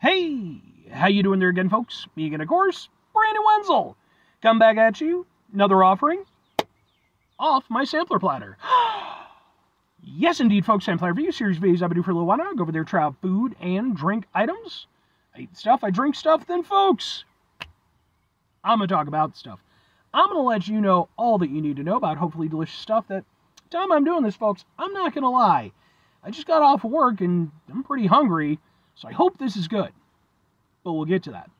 Hey, how you doing there again, folks? Me again, of course, Brandon Wenzel. Come back at you, another offering off my sampler platter. yes, indeed, folks, sampler review series videos I've been doing for a little while now. Go over there, try out food and drink items. I eat stuff, I drink stuff, then, folks, I'm going to talk about stuff. I'm going to let you know all that you need to know about hopefully delicious stuff that time I'm doing this, folks, I'm not going to lie. I just got off work and I'm pretty hungry, so I hope this is good. But we'll get to that.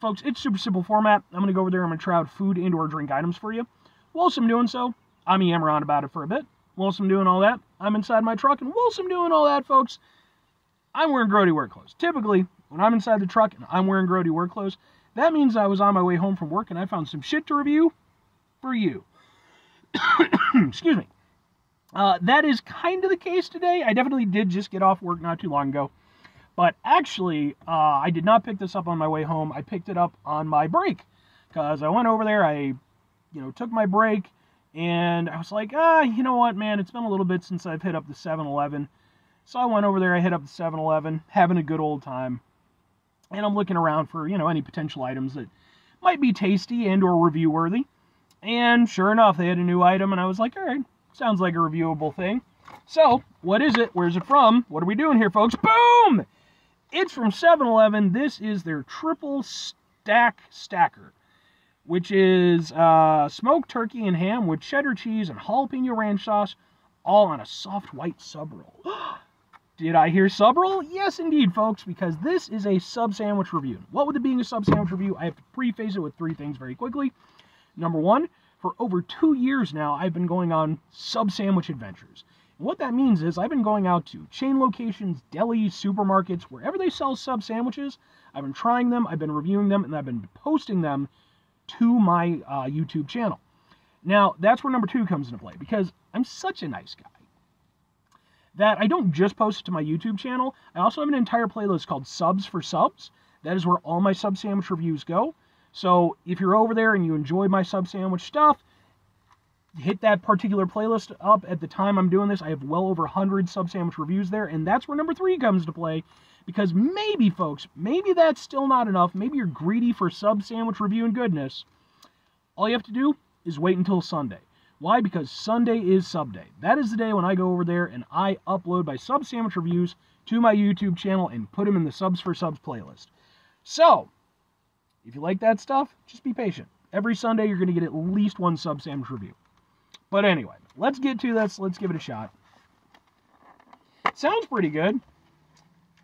Folks, it's super simple format. I'm going to go over there. I'm going to try out food and or drink items for you. Whilst I'm doing so, I'm yammer on about it for a bit. Whilst I'm doing all that, I'm inside my truck. And whilst I'm doing all that, folks, I'm wearing grody work clothes. Typically, when I'm inside the truck and I'm wearing grody work clothes, that means I was on my way home from work and I found some shit to review for you. Excuse me. Uh, that is kind of the case today. I definitely did just get off work not too long ago. But actually, uh, I did not pick this up on my way home. I picked it up on my break because I went over there. I, you know, took my break and I was like, ah, you know what, man? It's been a little bit since I've hit up the 7 Eleven. So I went over there. I hit up the 7 Eleven, having a good old time. And I'm looking around for, you know, any potential items that might be tasty and or review worthy. And sure enough, they had a new item, and I was like, all right, Sounds like a reviewable thing. So, what is it? Where's it from? What are we doing here, folks? Boom! It's from 7 Eleven. This is their triple stack stacker, which is uh, smoked turkey and ham with cheddar cheese and jalapeno ranch sauce, all on a soft white sub roll. Did I hear sub roll? Yes, indeed, folks, because this is a sub sandwich review. What with it being a sub sandwich review, I have to preface it with three things very quickly. Number one, for over two years now, I've been going on sub sandwich adventures. What that means is I've been going out to chain locations, delis, supermarkets, wherever they sell sub sandwiches. I've been trying them, I've been reviewing them, and I've been posting them to my uh, YouTube channel. Now, that's where number two comes into play because I'm such a nice guy that I don't just post it to my YouTube channel. I also have an entire playlist called Subs for Subs. That is where all my sub sandwich reviews go. So if you're over there and you enjoy my sub sandwich stuff, hit that particular playlist up at the time I'm doing this. I have well over 100 sub sandwich reviews there, and that's where number three comes to play. Because maybe, folks, maybe that's still not enough. Maybe you're greedy for sub sandwich review and goodness. All you have to do is wait until Sunday. Why? Because Sunday is sub day. That is the day when I go over there and I upload my sub sandwich reviews to my YouTube channel and put them in the subs for subs playlist. So, if you like that stuff, just be patient. Every Sunday, you're going to get at least one sub sandwich review. But anyway, let's get to this. Let's give it a shot. Sounds pretty good.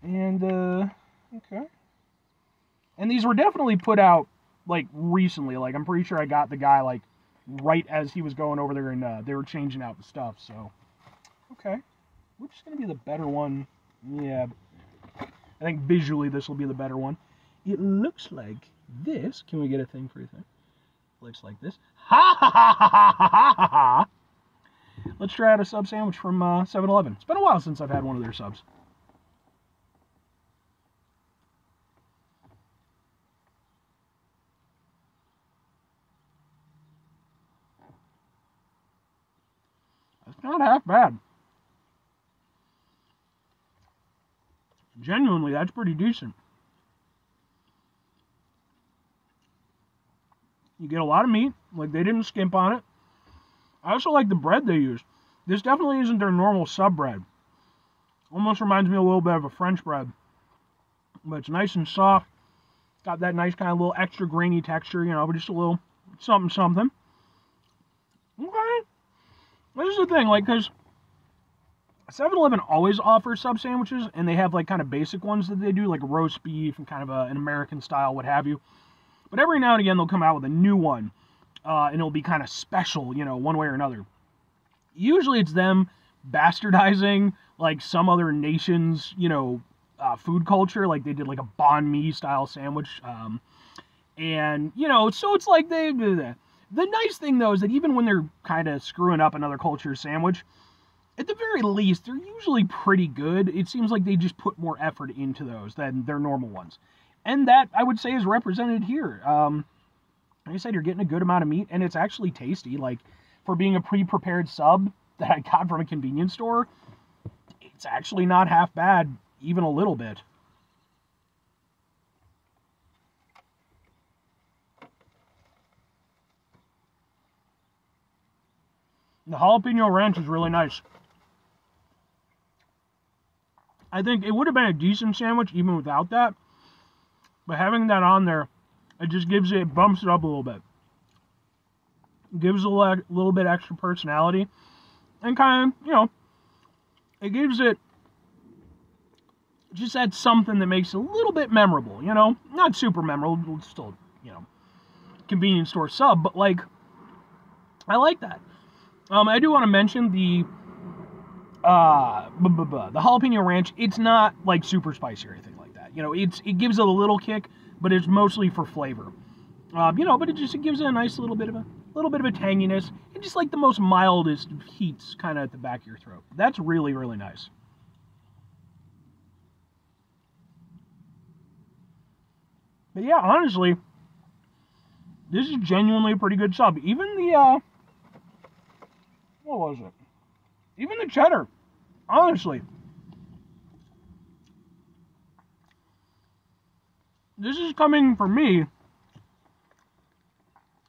And, uh, okay. And these were definitely put out, like, recently. Like, I'm pretty sure I got the guy, like, right as he was going over there and uh, they were changing out the stuff, so. Okay. Which is going to be the better one? Yeah. I think visually this will be the better one. It looks like this, can we get a thing for you? Looks like this. Ha ha ha ha ha ha ha! Let's try out a sub sandwich from uh, 7-Eleven. It's been a while since I've had one of their subs. It's not half bad. Genuinely, that's pretty decent. You get a lot of meat. Like they didn't skimp on it. I also like the bread they use. This definitely isn't their normal sub bread. Almost reminds me a little bit of a French bread. But it's nice and soft. It's got that nice kind of little extra grainy texture, you know, but just a little something something. Okay. This is the thing, like, because 7-Eleven always offers sub sandwiches, and they have, like, kind of basic ones that they do, like roast beef and kind of a, an American style, what have you. But every now and again, they'll come out with a new one, uh, and it'll be kind of special, you know, one way or another. Usually, it's them bastardizing like some other nation's, you know, uh, food culture. Like they did like a banh mi style sandwich, um, and you know, so it's like they. The, the nice thing though is that even when they're kind of screwing up another culture's sandwich, at the very least, they're usually pretty good. It seems like they just put more effort into those than their normal ones and that, I would say, is represented here. Um, like I said, you're getting a good amount of meat, and it's actually tasty. Like, for being a pre-prepared sub that I got from a convenience store, it's actually not half bad, even a little bit. The jalapeno ranch is really nice. I think it would have been a decent sandwich even without that. But having that on there, it just gives it, bumps it up a little bit. Gives a little bit extra personality. And kind of, you know, it gives it just adds something that makes it a little bit memorable, you know? Not super memorable, still, you know, convenience store sub, but like, I like that. Um, I do want to mention the uh, the jalapeno ranch. It's not like super spicy or anything like that. You know, it's it gives it a little kick, but it's mostly for flavor. Um, you know, but it just it gives it a nice little bit of a little bit of a tanginess and just like the most mildest heats kind of at the back of your throat. That's really really nice. But yeah, honestly, this is genuinely a pretty good sub. Even the uh what was it? Even the cheddar, honestly. This is coming for me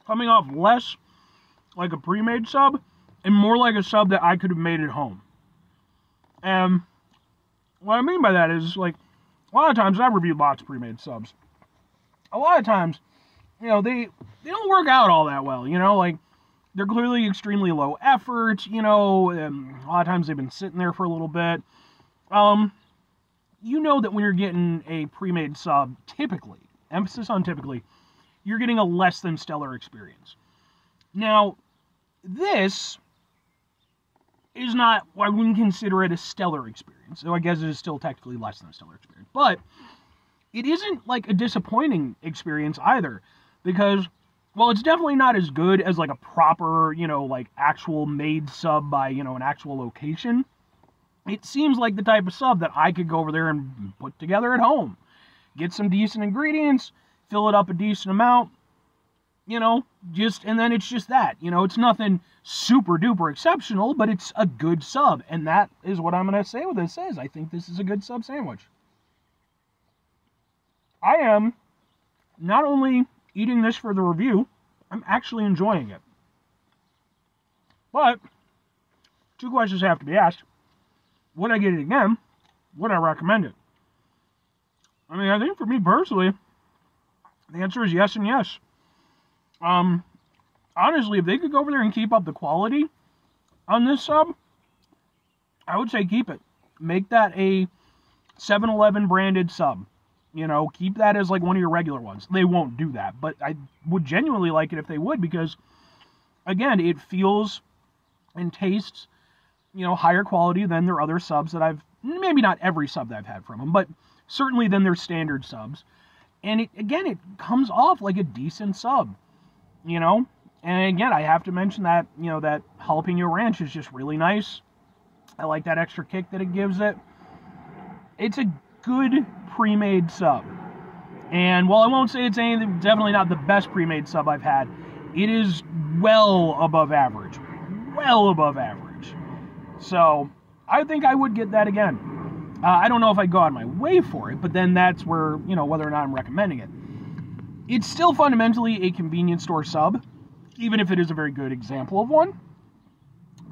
coming off less like a pre-made sub and more like a sub that I could have made at home. And what I mean by that is like a lot of times I review lots of pre-made subs a lot of times, you know, they they don't work out all that well. You know, like they're clearly extremely low effort. You know, a lot of times they've been sitting there for a little bit. Um, you know that when you're getting a pre-made sub, typically, emphasis on typically, you're getting a less than stellar experience. Now, this is not, I wouldn't consider it a stellar experience. So I guess it is still technically less than a stellar experience. But it isn't like a disappointing experience either because well it's definitely not as good as like a proper you know like actual made sub by you know an actual location it seems like the type of sub that i could go over there and put together at home get some decent ingredients fill it up a decent amount you know just and then it's just that you know it's nothing super duper exceptional but it's a good sub and that is what i'm going to say what this is i think this is a good sub sandwich I am not only eating this for the review, I'm actually enjoying it. But two questions have to be asked. Would I get it again? Would I recommend it? I mean, I think for me personally, the answer is yes and yes. Um, honestly, if they could go over there and keep up the quality on this sub, I would say keep it. Make that a 7 Eleven branded sub. You know, keep that as like one of your regular ones. They won't do that, but I would genuinely like it if they would because, again, it feels and tastes, you know, higher quality than their other subs that I've maybe not every sub that I've had from them, but certainly than their standard subs. And it again, it comes off like a decent sub, you know. And again, I have to mention that you know that jalapeno ranch is just really nice. I like that extra kick that it gives it. It's a good pre-made sub. And while I won't say it's anything, definitely not the best pre-made sub I've had, it is well above average. Well above average. So I think I would get that again. Uh, I don't know if I'd go out of my way for it, but then that's where, you know, whether or not I'm recommending it. It's still fundamentally a convenience store sub, even if it is a very good example of one.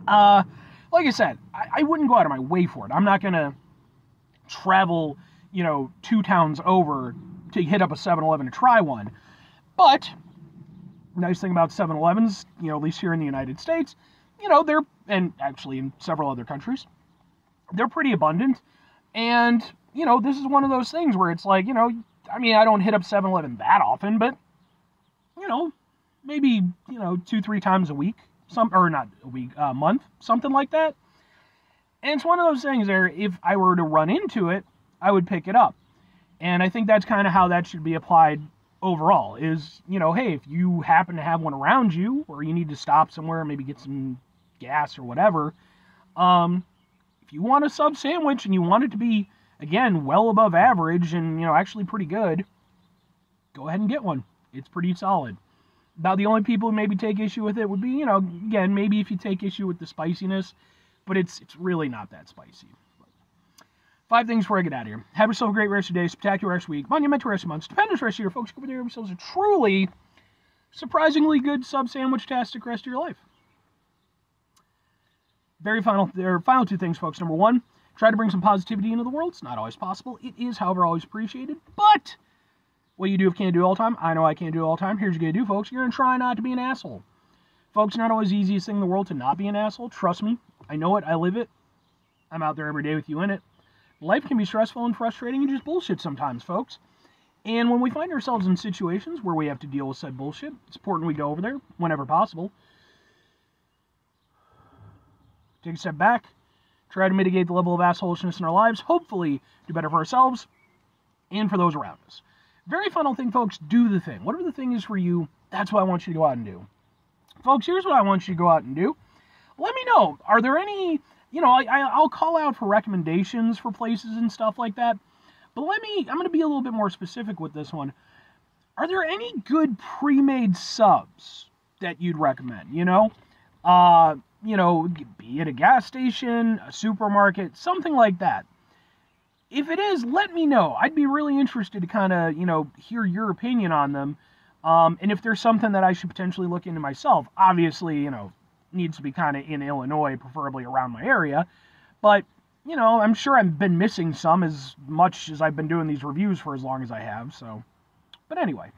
Uh, like I said, I, I wouldn't go out of my way for it. I'm not going to travel, you know, two towns over to hit up a 7-Eleven to try one. But nice thing about 7-Elevens, you know, at least here in the United States, you know, they're and actually in several other countries, they're pretty abundant. And, you know, this is one of those things where it's like, you know, I mean, I don't hit up 7-Eleven that often, but you know, maybe, you know, 2 3 times a week, some or not a week, a month, something like that. And it's one of those things where if I were to run into it, I would pick it up. And I think that's kind of how that should be applied overall is, you know, hey, if you happen to have one around you or you need to stop somewhere, maybe get some gas or whatever, um, if you want a sub sandwich and you want it to be, again, well above average and, you know, actually pretty good, go ahead and get one. It's pretty solid. About the only people who maybe take issue with it would be, you know, again, maybe if you take issue with the spiciness but it's it's really not that spicy. Five things before I get out of here. Have yourself a great rest of your day, spectacular rest of week, monumental rest of month, stupendous rest of your folks. Go there yourselves a truly, surprisingly good sub sandwich tastic rest of your life. Very final, there are final two things, folks. Number one, try to bring some positivity into the world. It's not always possible. It is, however, always appreciated. But what you do if can't do all time, I know I can't do all time. Here's what you're gonna do, folks. You're gonna try not to be an asshole. Folks, not always the easiest thing in the world to not be an asshole. Trust me. I know it. I live it. I'm out there every day with you in it. Life can be stressful and frustrating and just bullshit sometimes, folks. And when we find ourselves in situations where we have to deal with said bullshit, it's important we go over there whenever possible. Take a step back, try to mitigate the level of assholishness in our lives, hopefully do better for ourselves and for those around us. Very final thing, folks, do the thing. Whatever the thing is for you, that's what I want you to go out and do. Folks, here's what I want you to go out and do. Let me know. Are there any, you know, I, I, will call out for recommendations for places and stuff like that. But let me, I'm going to be a little bit more specific with this one. Are there any good pre-made subs that you'd recommend? You know, uh, you know, be it a gas station, a supermarket, something like that. If it is, let me know. I'd be really interested to kind of, you know, hear your opinion on them. Um, and if there's something that I should potentially look into myself, obviously, you know, needs to be kind of in Illinois, preferably around my area. But, you know, I'm sure I've been missing some as much as I've been doing these reviews for as long as I have. So, but anyway.